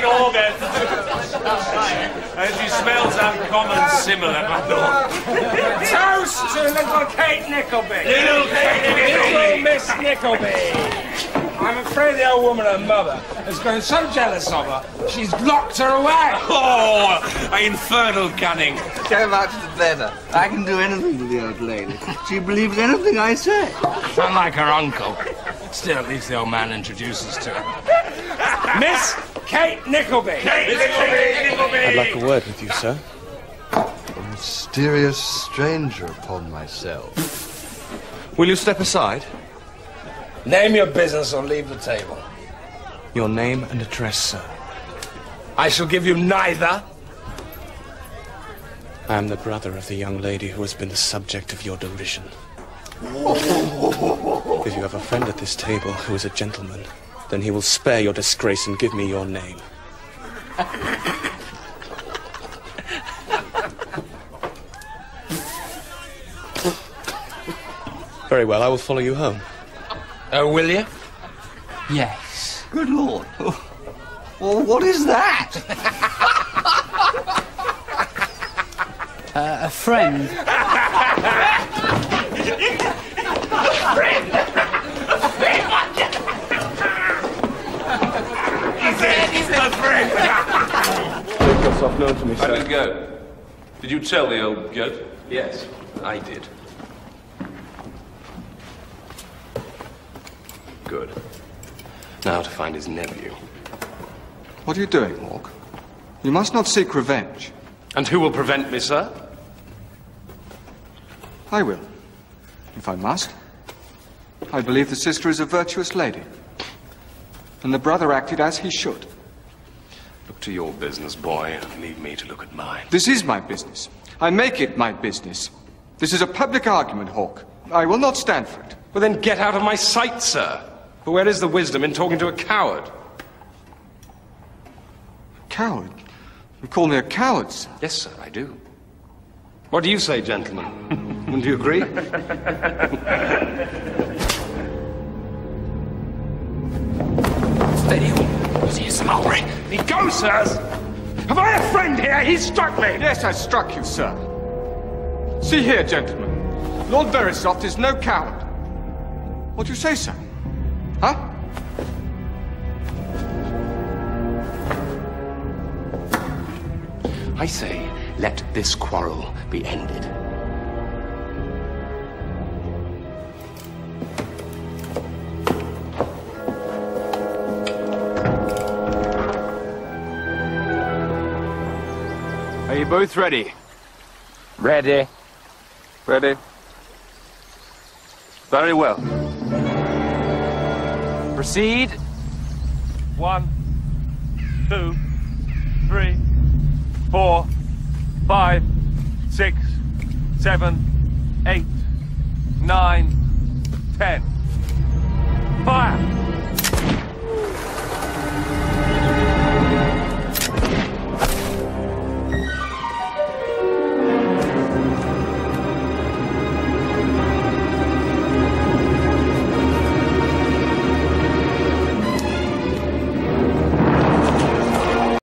in August, and she smells uncommon similar, my thought. Toast to little Kate Nickleby. Little Kate Nickleby. Little Miss Nickleby. I'm afraid the old woman, her mother, has grown so jealous of her, she's locked her away. Oh, infernal cunning. So much the better. I can do anything to the old lady. She believes anything I say. Unlike her uncle. Still, at least the old man introduces to her. Miss Kate Nickleby. Kate Nickleby. I'd like a word with you, sir. A mysterious stranger upon myself. Will you step aside? Name your business or leave the table. Your name and address, sir. I shall give you neither. I am the brother of the young lady who has been the subject of your derision. If you have a friend at this table who is a gentleman, then he will spare your disgrace and give me your name. Very well, I will follow you home. Oh, will you? Yes. Good Lord. Well, what is that? Uh, a friend. He's known to me, How did sir. it go? Did you tell the old goat? Yes, I did. Good. Now to find his nephew. What are you doing, Hawk? You must not seek revenge. And who will prevent me, sir? I will, if I must. I believe the sister is a virtuous lady. And the brother acted as he should. Look to your business, boy, and leave me to look at mine. This is my business. I make it my business. This is a public argument, Hawk. I will not stand for it. Well, then get out of my sight, sir. For where is the wisdom in talking to a coward? Coward? You call me a coward, sir? Yes, sir, I do. What do you say, gentlemen? Wouldn't you agree? Steady. See you, Mulberry. He goes, sirs. Have I a friend here? He struck me. Yes, I struck you, sir. See here, gentlemen. Lord Verisopht is no coward. What do you say, sir? Huh? I say, let this quarrel be ended. Are you both ready? Ready. Ready. Very well. Proceed. One, two, three, four, five, six, seven, eight, nine,